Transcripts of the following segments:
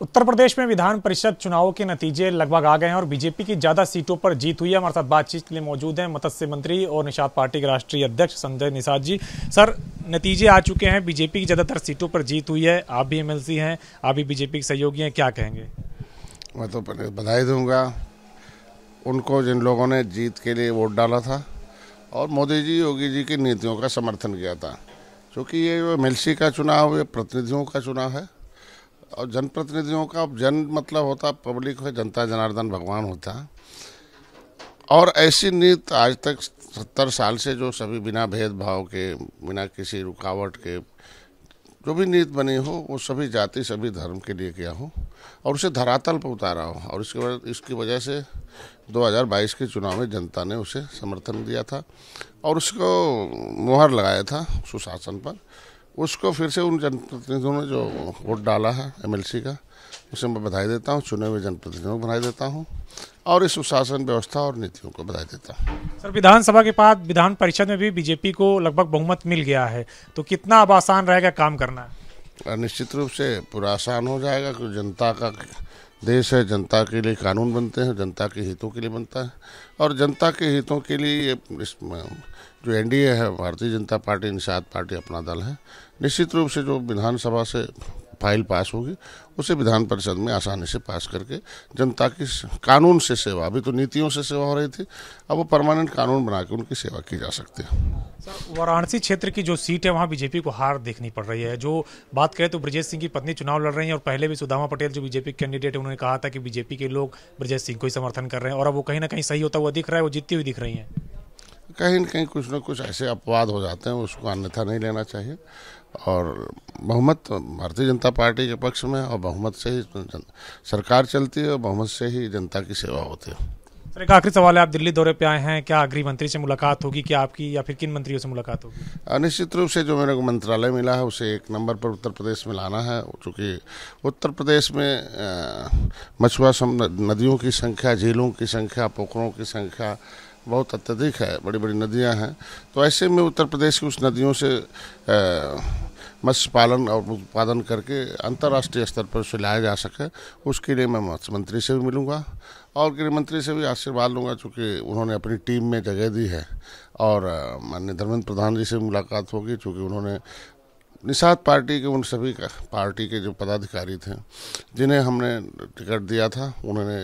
उत्तर प्रदेश में विधान परिषद चुनावों के नतीजे लगभग आ गए हैं और बीजेपी की ज़्यादा सीटों पर जीत हुई है। हमारे साथ बातचीत के लिए मौजूद हैं मत्स्य मंत्री और निषाद पार्टी के राष्ट्रीय अध्यक्ष संजय निषाद जी। सर, नतीजे आ चुके हैं। बीजेपी की ज़्यादातर सीटों पर जीत हुई है। आप भी एमएलसी हैं। आप भी बीजेपी के सहयोगी हैं। क्या कहेंगे? मैं तो पहले बधाई दूँगा। उनको, जिन लोगों ने जीत के लिए वोट डाला था, और मोदी जी, योगी जी की नीतियों का समर्थन किया था। क्योंकि ये एम का चुनाव, ये प्रतिनिधियों का चुनाव है। और जनप्रतिनिधियों का जन मतलब होता, पब्लिक है जनता, जनार्दन, भगवान होता। और ऐसी नीति आज तक सत्तर साल से जो सभी बिना भेदभाव के, बिना किसी रुकावट के, जो भी नीति बनी हो, वो सभी जाति, सभी धर्म के लिए किया हो। और उसे धरातल पर उतारा हो। और इसके वजह, इसकी वजह से 2022 के चुनाव में जनता ने उसे समर्थन दिया था। और उसको मुहर लगाया था सुशासन पर। उसको फिर से उन जनप्रतिनिधियों ने जो वोट डाला है एमएलसी का उसे मैं बधाई देता हूँ चुने हुए जनप्रतिनिधियों को बधाई देता हूँ और इस सुशासन व्यवस्था और नीतियों को बधाई देता हूँ। सर विधानसभा के बाद विधान परिषद में भी बीजेपी को लगभग बहुमत मिल गया है तो कितना अब आसान रहेगा काम करना? निश्चित रूप से पूरा आसान हो जाएगा क्योंकि जनता का देश है, जनता के लिए कानून बनते हैं, जनता के हितों के लिए बनता है। और जनता के हितों के लिए ये जो एनडीए है, भारतीय जनता पार्टी, निषाद पार्टी अपना दल है। निश्चित रूप से जो विधानसभा से फ़ाइल पास होगी, उसे विधान परिषद में आसानी से पास करके जनता की कानून से सेवा, अभी तो नीतियों से सेवा हो रही थी, अब वो परमानेंट कानून बना के उनकी सेवा की जा सकती है। वाराणसी क्षेत्र की जो सीट है, वहाँ बीजेपी को हार देखनी पड़ रही है। जो बात करें तो ब्रजेश सिंह की पत्नी चुनाव लड़ रही है, और पहले भी सुदामा पटेल, जो बीजेपी कैंडिडेट है, उन्होंने कहा था कि बीजेपी के लोग ब्रजेश सिंह को ही समर्थन कर रहे हैं, और अब वो कहीं ना कहीं सही होता हुआ दिख रहा है, वो जीतती हुई दिख रही है। कहीं न कहीं कुछ न कुछ ऐसे अपवाद हो जाते हैं उसको अन्यथा नहीं लेना चाहिए। और बहुमत भारतीय जनता पार्टी के पक्ष में और बहुमत से ही सरकार चलती है और बहुमत से ही जनता की सेवा होती है। सर एक आखिरी सवाल है आप दिल्ली दौरे पे आए हैं क्या गृह मंत्री से मुलाकात होगी क्या आपकी या फिर किन मंत्रियों से मुलाकात होगी? निश्चित रूप से जो मेरे को मंत्रालय मिला है उसे एक नंबर पर उत्तर प्रदेश में लाना है चूँकि उत्तर प्रदेश में मछुआ नदियों की संख्या झीलों की संख्या पोखरों की संख्या बहुत अत्यधिक है बड़ी बड़ी नदियाँ हैं। तो ऐसे में उत्तर प्रदेश की उस नदियों से मत्स्य पालन और उत्पादन करके अंतर्राष्ट्रीय स्तर पर उसे लाया जा सके, उसके लिए मैं मत्स्य मंत्री से भी मिलूँगा और गृह मंत्री से भी आशीर्वाद लूँगा, चूँकि उन्होंने अपनी टीम में जगह दी है। और माननीय धर्मेंद्र प्रधान जी से मुलाकात होगी, चूँकि उन्होंने निषाद पार्टी के, उन सभी पार्टी के जो पदाधिकारी थे, जिन्हें हमने टिकट दिया था, उन्होंने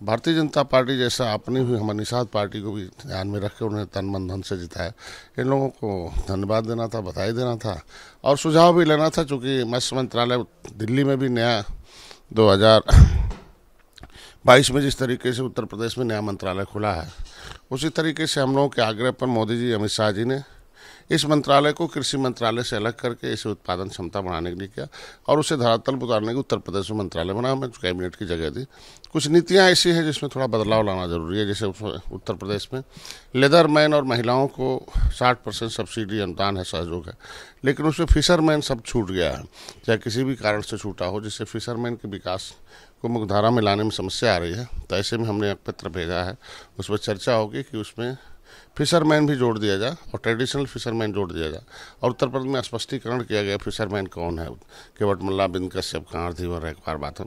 भारतीय जनता पार्टी जैसा अपनी हुई हमारी निषाद पार्टी को भी ध्यान में रख के उन्हें तन मन धन से जिताया। इन लोगों को धन्यवाद देना था, बधाई देना था और सुझाव भी लेना था, चूँकि मत्स्य मंत्रालय दिल्ली में भी नया 2022 में जिस तरीके से उत्तर प्रदेश में नया मंत्रालय खुला है, उसी तरीके से हम लोगों के आग्रह पर मोदी जी, अमित शाह जी ने इस मंत्रालय को कृषि मंत्रालय से अलग करके इसे उत्पादन क्षमता बढ़ाने के लिए किया और उसे धरातल पर उतारने के उत्तर प्रदेश में मंत्रालय बना। मैं कैबिनेट की जगह दी कुछ नीतियाँ ऐसी हैं जिसमें थोड़ा बदलाव लाना ज़रूरी है, जैसे उत्तर प्रदेश में। लेदर मैन और महिलाओं को साठ परसेंट सब्सिडी अनुदान है, सहयोग है। लेकिन उसमें फिशरमैन सब छूट गया है, चाहे किसी भी कारण से छूटा हो, जिससे फिशरमैन के विकास को मुख्यधारा में लाने में समस्या आ रही है। तो ऐसे में हमने एक पत्र भेजा है, उस पर चर्चा होगी कि उसमें फिशरमैन भी जोड़ दिया जाए और ट्रेडिशनल फिशरमैन जोड़ दिया जाए। और उत्तर प्रदेश में स्पष्टीकरण किया गया फिशरमैन कौन है? केवट मल्ला बिंद कश्यप कहाँ थी और एक बार बात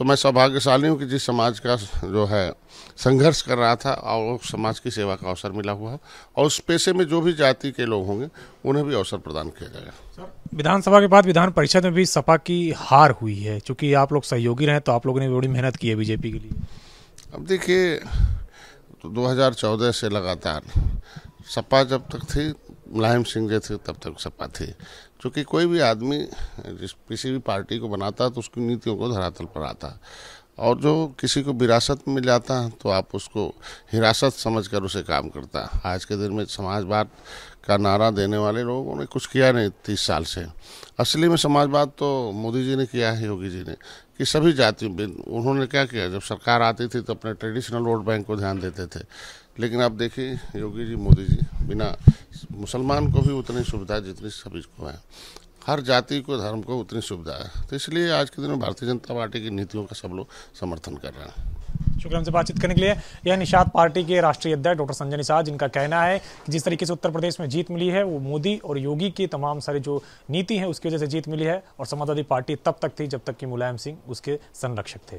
तो मैं सौभाग्यशाली हूँ कि जिस समाज का जो है संघर्ष कर रहा था और समाज की सेवा का अवसर मिला हुआ है और उस पेशे में जो भी जाति के लोग होंगे उन्हें भी अवसर प्रदान किया जाएगा। विधानसभा के बाद विधान परिषद में भी सपा की हार हुई है। क्योंकि आप लोग सहयोगी रहे तो आप लोगों ने बड़ी मेहनत की है बीजेपी के लिए। अब देखिए तो 2014 से लगातार। सपा जब तक थी, मुलायम सिंह जी थे, तब तक सपा थी। क्योंकि कोई भी आदमी जिस किसी भी पार्टी को बनाता तो उसकी नीतियों को धरातल पर आता। और जो किसी को विरासत में जाता है तो आप उसको हिरासत समझ कर उसे काम करता है। आज के दिन में समाजवाद का नारा देने वाले लोगों ने कुछ किया नहीं तीस साल से। असली में समाजवाद तो मोदी जी ने किया है, योगी जी ने, कि सभी जाति उन्होंने क्या किया, जब सरकार आती थी तो अपने ट्रेडिशनल वोट बैंक को ध्यान देते थे। लेकिन आप देखिए, योगी जी, मोदी जी, बिना मुसलमान को भी उतनी सुविधा जितनी सभी को है। हर जाति को, धर्म को उतनी सुविधा है। तो इसलिए आज के दिन में भारतीय जनता पार्टी की नीतियों का सब लोग समर्थन कर रहे हैं। शुक्रिया हमसे बातचीत करने के लिए। यह निषाद पार्टी के राष्ट्रीय अध्यक्ष डॉक्टर संजय निषाद, जिनका कहना है कि जिस तरीके से उत्तर प्रदेश में जीत मिली है, वो मोदी और योगी की तमाम सारी जो नीति है, उसकी वजह से जीत मिली है और समाजवादी पार्टी तब तक थी जब तक कि मुलायम सिंह उसके संरक्षक थे।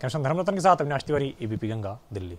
कैप्शन धर्मरत्न के साथ अविनाश तिवारी, एबीपी गंगा, दिल्ली।